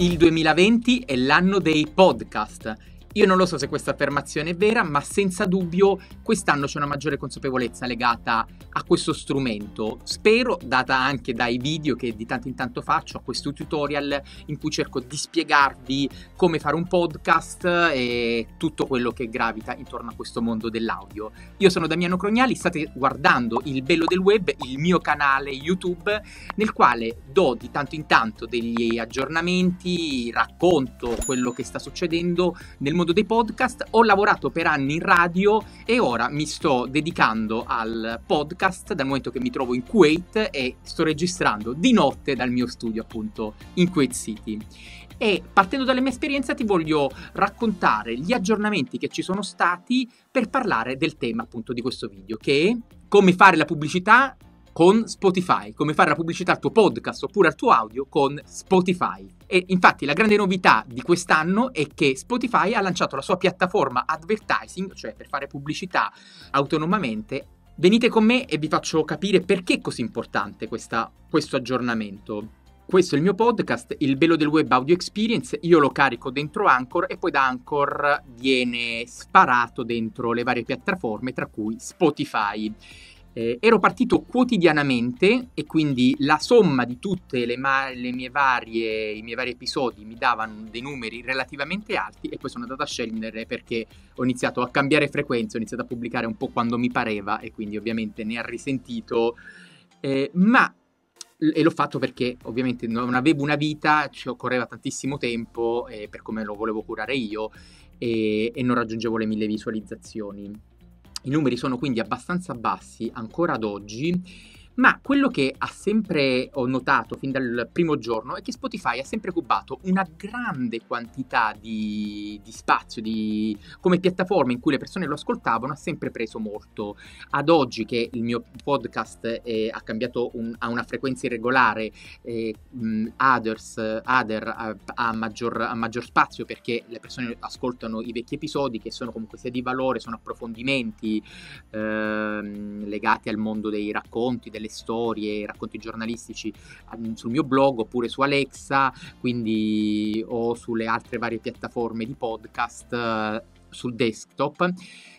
Il 2020 è l'anno dei podcast io non lo so se questa affermazione è vera, ma senza dubbio quest'anno c'è una maggiore consapevolezza legata a questo strumento. Spero, data anche dai video che di tanto in tanto faccio, a questo tutorial in cui cerco di spiegarvi come fare un podcast e tutto quello che gravita intorno a questo mondo dell'audio. Io sono Damiano Crognali, state guardando Il Bello del Web, il mio canale YouTube, nel quale do di tanto in tanto degli aggiornamenti, racconto quello che sta succedendo nel mondo dei podcast, ho lavorato per anni in radio e ora mi sto dedicando al podcast dal momento che mi trovo in Kuwait e sto registrando di notte dal mio studio appunto in Kuwait City. E partendo dalle mie esperienze ti voglio raccontare gli aggiornamenti che ci sono stati per parlare del tema appunto di questo video che è come fare la pubblicità con Spotify, come fare la pubblicità al tuo podcast oppure al tuo audio con Spotify. E infatti la grande novità di quest'anno è che Spotify ha lanciato la sua piattaforma advertising, cioè per fare pubblicità autonomamente. Venite con me e vi faccio capire perché è così importante questa, questo aggiornamento. Questo è il mio podcast, il bello del web audio experience, io lo carico dentro Anchor e poi da Anchor viene sparato dentro le varie piattaforme, tra cui Spotify. Eh, ero partito quotidianamente e quindi la somma di tutte le, ma- i miei vari episodi mi davano dei numeri relativamente alti e poi sono andato a scegliere perché ho iniziato a cambiare frequenza, ho iniziato a pubblicare un po' quando mi pareva e quindi ovviamente ne ha risentito, eh, ma e l'ho fatto perché ovviamente non avevo una vita, ci occorreva tantissimo tempo eh, per come lo volevo curare io e, e non raggiungevo le mille visualizzazioni. I numeri sono quindi abbastanza bassi ancora ad oggi ma quello che ha sempre ho notato fin dal primo giorno è che Spotify ha sempre cubato una grande quantità di, di spazio, di, come piattaforma in cui le persone lo ascoltavano, ha sempre preso molto. Ad oggi che il mio podcast è, ha cambiato un, a una frequenza irregolare, eh, others, Other ha, ha, maggior, ha, maggior, spazio perché le persone ascoltano i vecchi episodi che sono comunque sia di valore, sono approfondimenti eh, legati al mondo dei racconti, delle storie, racconti giornalistici mm, sul mio blog oppure su Alexa, quindi o sulle altre varie piattaforme di podcast eh, sul desktop.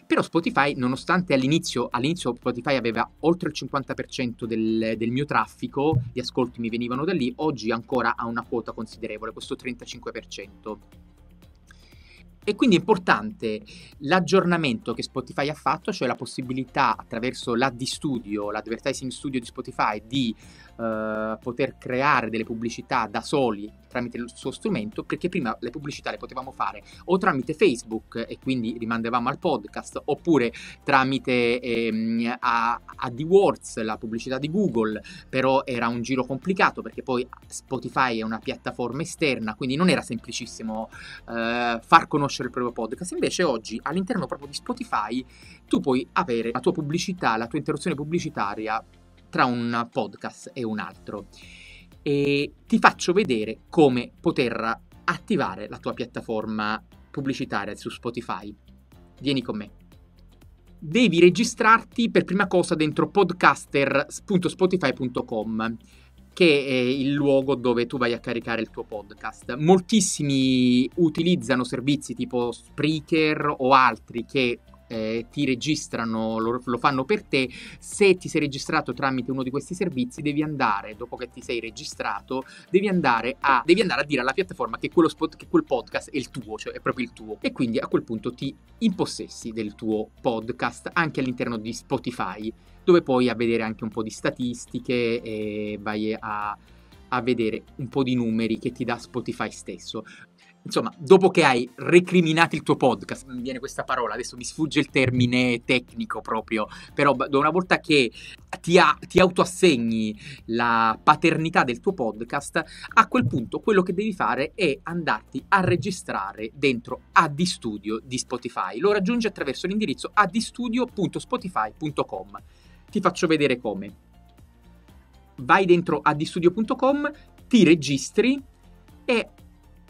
Però Spotify, nonostante all'inizio, all'inizio Spotify aveva oltre il 50% del, del, mio traffico, gli ascolti mi venivano da lì, oggi ancora ha una quota considerevole, questo 35%. E quindi è importante l'aggiornamento che Spotify ha fatto, cioè la possibilità attraverso l'AD Studio, l'Advertising Studio di Spotify, di uh, poter creare delle pubblicità da soli tramite il suo strumento, perché prima le pubblicità le potevamo fare o tramite Facebook e quindi rimandavamo al podcast, oppure tramite ehm, AdWords, la pubblicità di Google, però era un giro complicato perché poi Spotify è una piattaforma esterna, quindi non era semplicissimo eh, far conoscere il proprio podcast. Invece oggi all'interno proprio di Spotify tu puoi avere la tua pubblicità, la tua interruzione pubblicitaria tra un podcast e un altro. E ti faccio vedere come poter attivare la tua piattaforma pubblicitaria su Spotify. Vieni con me. Devi registrarti per prima cosa dentro podcaster.spotify.com che è il luogo dove tu vai a caricare il tuo podcast. Moltissimi utilizzano servizi tipo Spreaker o altri che eh, ti registrano, lo, lo, fanno per te. Se ti sei registrato tramite uno di questi servizi, devi andare, dopo che ti sei registrato, devi andare a, devi andare a dire alla piattaforma che, spot, che, quel podcast è il tuo, cioè è proprio il tuo. E quindi a quel punto ti impossessi del tuo podcast anche all'interno di Spotify, dove puoi a vedere anche un po' di statistiche e vai a a vedere un po' di numeri che ti dà Spotify stesso. Insomma, dopo che hai recriminato il tuo podcast, mi viene questa parola, adesso mi sfugge il termine tecnico proprio, però una volta che ti, ha, ti autoassegni la paternità del tuo podcast, a quel punto quello che devi fare è andarti a registrare dentro AD Studio di Spotify. Lo raggiungi attraverso l'indirizzo adstudio.spotify.com. Ti faccio vedere come. Vai dentro adstudio.com, ti registri e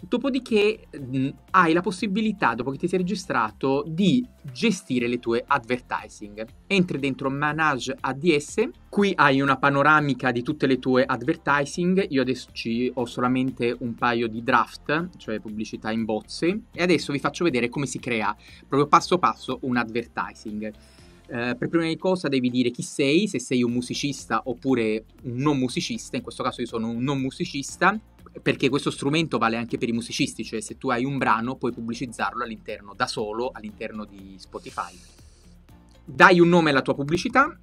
Dopodiché mh, hai la possibilità, dopo che ti sei registrato, di gestire le tue advertising. Entri dentro Manage ADS, qui hai una panoramica di tutte le tue advertising. Io adesso ci ho solamente un paio di draft, cioè pubblicità in bozze, e adesso vi faccio vedere come si crea proprio passo passo un advertising. Uh, per prima cosa devi dire chi sei, se sei un musicista oppure un non musicista, in questo caso io sono un non musicista, perché questo strumento vale anche per i musicisti, cioè se tu hai un brano puoi pubblicizzarlo all'interno da solo all'interno di Spotify. Dai un nome alla tua pubblicità,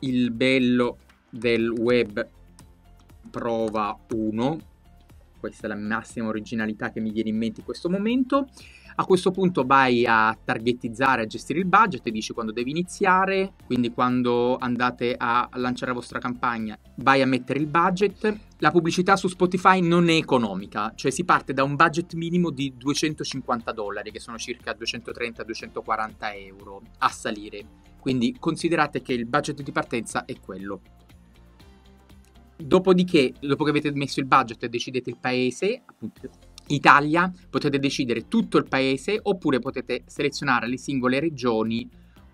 il bello del web prova 1, questa è la massima originalità che mi viene in mente in questo momento. A questo punto vai a targetizzare, a gestire il budget e dici quando devi iniziare, quindi quando andate a lanciare la vostra campagna vai a mettere il budget. La pubblicità su Spotify non è economica, cioè si parte da un budget minimo di 250 dollari, che sono circa 230-240 euro a salire. Quindi considerate che il budget di partenza è quello. Dopodiché, dopo che avete messo il budget e decidete il paese, appunto Italia, potete decidere tutto il paese oppure potete selezionare le singole regioni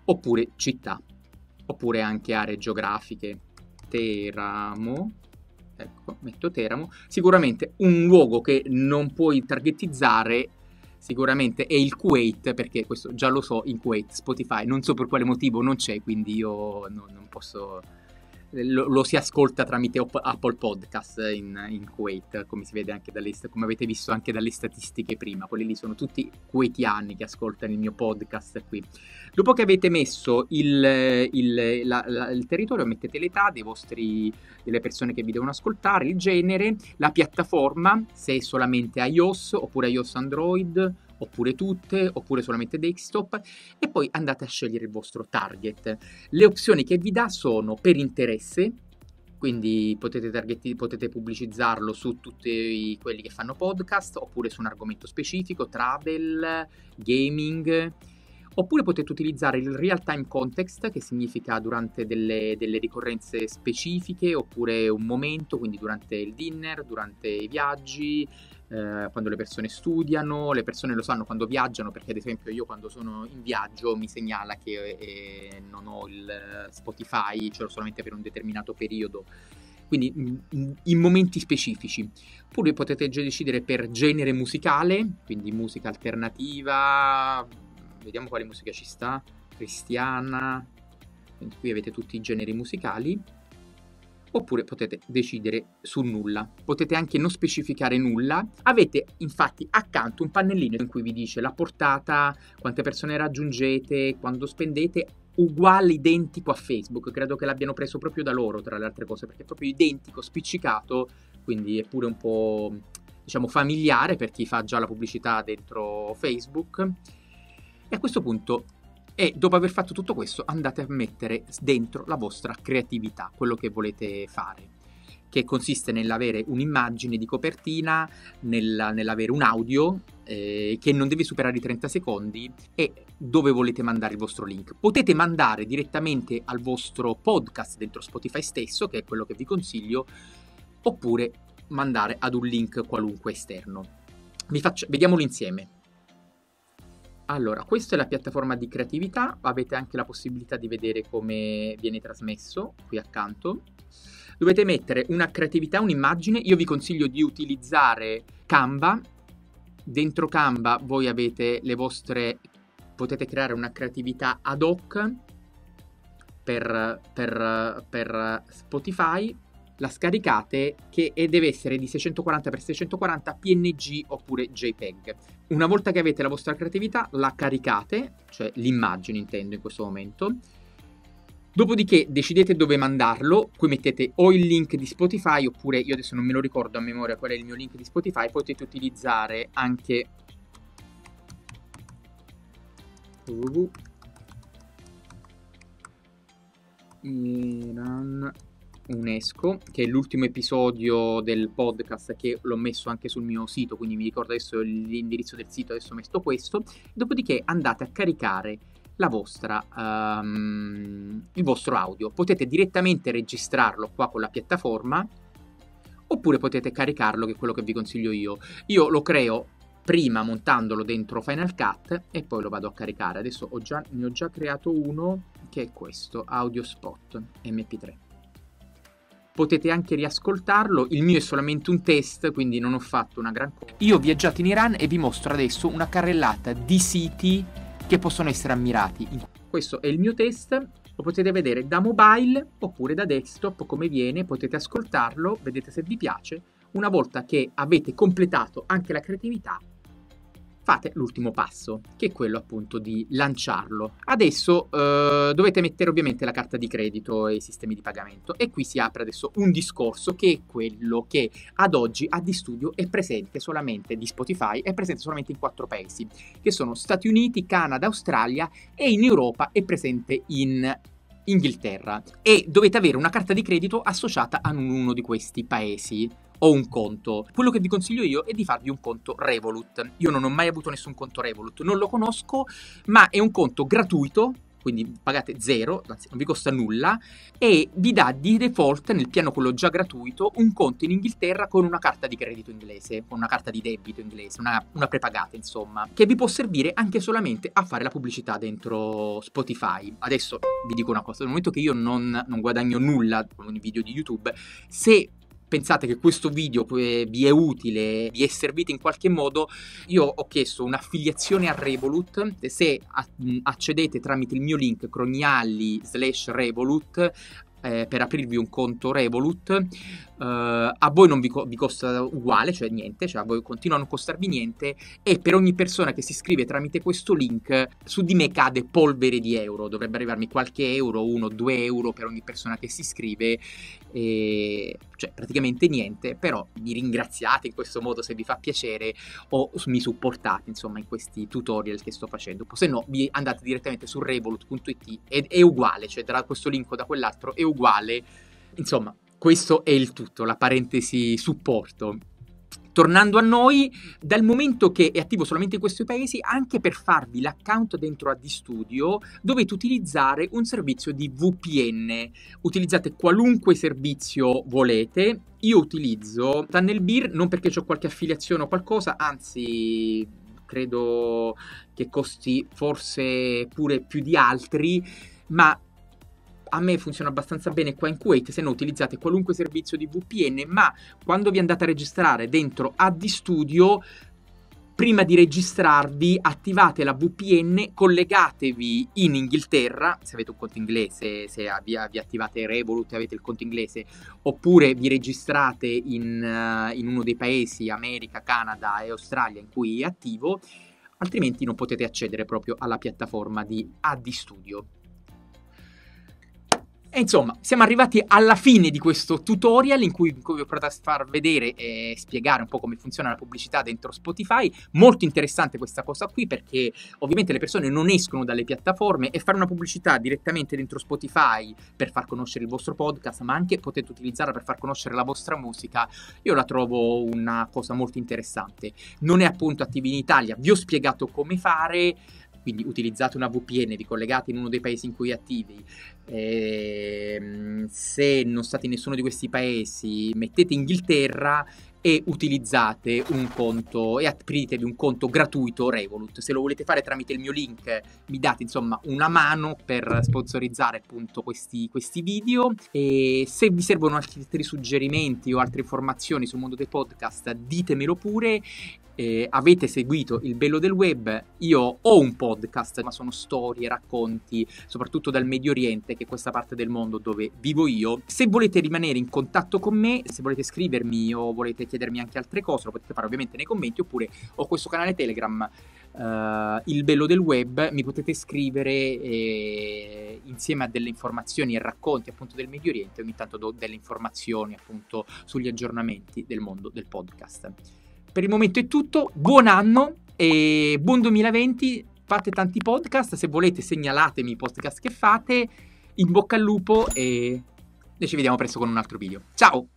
oppure città, oppure anche aree geografiche. Teramo, ecco, metto Teramo. Sicuramente un luogo che non puoi targetizzare sicuramente è il Kuwait, perché questo già lo so in Kuwait, Spotify, non so per quale motivo non c'è, quindi io non, non posso lo, lo, si ascolta tramite Apple Podcast in, in, Kuwait, come si vede anche dalle, come avete visto anche dalle statistiche prima. Quelli lì sono tutti kuwaitiani che ascoltano il mio podcast qui. Dopo che avete messo il, il, la, la, il territorio, mettete l'età vostri, delle persone che vi devono ascoltare, il genere, la piattaforma, se è solamente iOS oppure iOS Android oppure tutte, oppure solamente desktop, e poi andate a scegliere il vostro target. Le opzioni che vi dà sono per interesse, quindi potete, target, potete pubblicizzarlo su tutti quelli che fanno podcast, oppure su un argomento specifico, travel, gaming, Oppure potete utilizzare il real time context, che significa durante delle, delle, ricorrenze specifiche, oppure un momento, quindi durante il dinner, durante i viaggi, eh, quando le persone studiano, le persone lo sanno quando viaggiano, perché ad esempio io quando sono in viaggio mi segnala che eh, non ho il Spotify, ce l'ho solamente per un determinato periodo. Quindi in, in momenti specifici. Oppure potete già decidere per genere musicale, quindi musica alternativa, vediamo quale musica ci sta, cristiana, qui avete tutti i generi musicali oppure potete decidere su nulla. Potete anche non specificare nulla. Avete infatti accanto un pannellino in cui vi dice la portata, quante persone raggiungete, quando spendete, uguale identico a Facebook. Credo che l'abbiano preso proprio da loro, tra le altre cose, perché è proprio identico, spiccicato, quindi è pure un po' diciamo familiare per chi fa già la pubblicità dentro Facebook. E a questo punto e dopo aver fatto tutto questo andate a mettere dentro la vostra creatività, quello che volete fare che consiste nell'avere un'immagine di copertina, nella, nell'avere un audio eh, che non deve superare i 30 secondi e dove volete mandare il vostro link. Potete mandare direttamente al vostro podcast dentro Spotify stesso, che è quello che vi consiglio, oppure mandare ad un link qualunque esterno. Faccio, vediamolo insieme. Allora, questa è la piattaforma di creatività, avete anche la possibilità di vedere come viene trasmesso qui accanto. Dovete mettere una creatività, un'immagine, io vi consiglio di utilizzare Canva. Dentro Canva voi avete le vostre, potete creare una creatività ad hoc per, per, per Spotify, la scaricate che deve essere di 640x640 PNG oppure JPEG. Una volta che avete la vostra creatività la caricate, cioè l'immagine intendo in questo momento, Dopodiché decidete dove mandarlo, qui mettete o il link di Spotify oppure io adesso non me lo ricordo a memoria qual è il mio link di Spotify, potete utilizzare anche Iran UNESCO, che è l'ultimo episodio del podcast che l'ho messo anche sul mio sito, quindi mi ricordo adesso l'indirizzo del sito, adesso ho messo questo. Dopodiché andate a caricare vostra, um, il vostro audio. Potete direttamente registrarlo qua con la piattaforma oppure potete caricarlo, che è quello che vi consiglio io. Io lo creo prima montandolo dentro Final Cut e poi lo vado a caricare. Adesso ho già, ne ho già creato uno che è questo, Audio Spot MP3. Potete anche riascoltarlo, il mio è solamente un test, quindi non ho fatto una gran cosa. Io ho viaggiato in Iran e vi mostro adesso una carrellata di siti che possono essere ammirati. Questo è il mio test, lo potete vedere da mobile oppure da desktop come viene, potete ascoltarlo, vedete se vi piace. Una volta che avete completato anche la creatività, fate l'ultimo passo, che è quello appunto di lanciarlo. Adesso eh, dovete mettere ovviamente la carta di credito e i sistemi di pagamento. E qui si apre adesso un discorso che è quello che ad oggi a di studio è presente solamente di Spotify, è presente solamente in quattro paesi, che sono Stati Uniti, Canada, Australia e in Europa è presente in Inghilterra. E dovete avere una carta di credito associata a uno di questi paesi o un conto. Quello che vi consiglio io è di farvi un conto Revolut. Io non ho mai avuto nessun conto Revolut, non lo conosco, ma è un conto gratuito quindi pagate zero, anzi non vi costa nulla, e vi dà di default nel piano quello già gratuito un conto in Inghilterra con una carta di credito inglese, con una carta di debito inglese, una, una prepagata insomma, che vi può servire anche solamente a fare la pubblicità dentro Spotify. Adesso vi dico una cosa, nel momento che io non, non guadagno nulla con i video di YouTube, se pensate che questo video vi è utile, vi è servito in qualche modo, io ho chiesto un'affiliazione a Revolut, se accedete tramite il mio link cronialli slash Revolut eh, per aprirvi un conto Revolut, Uh, a voi non vi, co- vi, costa uguale, cioè niente, cioè a voi continua a non costarvi niente e per ogni persona che si iscrive tramite questo link su di me cade polvere di euro, dovrebbe arrivarmi qualche euro, uno, due euro per ogni persona che si iscrive, e, cioè praticamente niente, però mi ringraziate in questo modo se vi fa piacere o mi supportate insomma in questi tutorial che sto facendo, se no vi andate direttamente su revolut.it ed è uguale, cioè tra questo link o da quell'altro è uguale, insomma questo è il tutto, la parentesi supporto. Tornando a noi, dal momento che è attivo solamente in questi paesi, anche per farvi l'account dentro a Studio dovete utilizzare un servizio di VPN. Utilizzate qualunque servizio volete. Io utilizzo Tunnelbeer non perché ho qualche affiliazione o qualcosa, anzi credo che costi forse pure più di altri, ma a me funziona abbastanza bene qua in Kuwait, se no utilizzate qualunque servizio di VPN, ma quando vi andate a registrare dentro AD Studio, prima di registrarvi attivate la VPN, collegatevi in Inghilterra, se avete un conto inglese, se vi, vi attivate Revolut e avete il conto inglese, oppure vi registrate in, uh, in uno dei paesi, America, Canada e Australia in cui è attivo, altrimenti non potete accedere proprio alla piattaforma di AD Studio. E insomma, siamo arrivati alla fine di questo tutorial in cui, in cui vi ho provato a far vedere e spiegare un po' come funziona la pubblicità dentro Spotify. Molto interessante questa cosa qui perché ovviamente le persone non escono dalle piattaforme e fare una pubblicità direttamente dentro Spotify per far conoscere il vostro podcast, ma anche potete utilizzarla per far conoscere la vostra musica, io la trovo una cosa molto interessante. Non è appunto attiva in Italia, vi ho spiegato come fare quindi utilizzate una VPN, vi collegate in uno dei paesi in cui attivi, ehm, se non state in nessuno di questi paesi mettete Inghilterra e utilizzate un conto e apritevi un conto gratuito Revolut. Se lo volete fare tramite il mio link, mi date insomma una mano per sponsorizzare appunto questi, questi video. E se vi servono altri suggerimenti o altre informazioni sul mondo dei podcast, ditemelo pure eh, avete seguito il bello del web, io ho un podcast, ma sono storie, racconti, soprattutto dal Medio Oriente, che è questa parte del mondo dove vivo io. Se volete rimanere in contatto con me, se volete scrivermi o volete chiedermi anche altre cose, lo potete fare ovviamente nei commenti, oppure ho questo canale Telegram, uh, il bello del web, mi potete scrivere eh, insieme a delle informazioni e racconti appunto del Medio Oriente, ogni tanto do delle informazioni appunto sugli aggiornamenti del mondo del podcast. Per il momento è tutto, buon anno e buon 2020, fate tanti podcast, se volete segnalatemi i podcast che fate, in bocca al lupo e noi ci vediamo presto con un altro video. Ciao!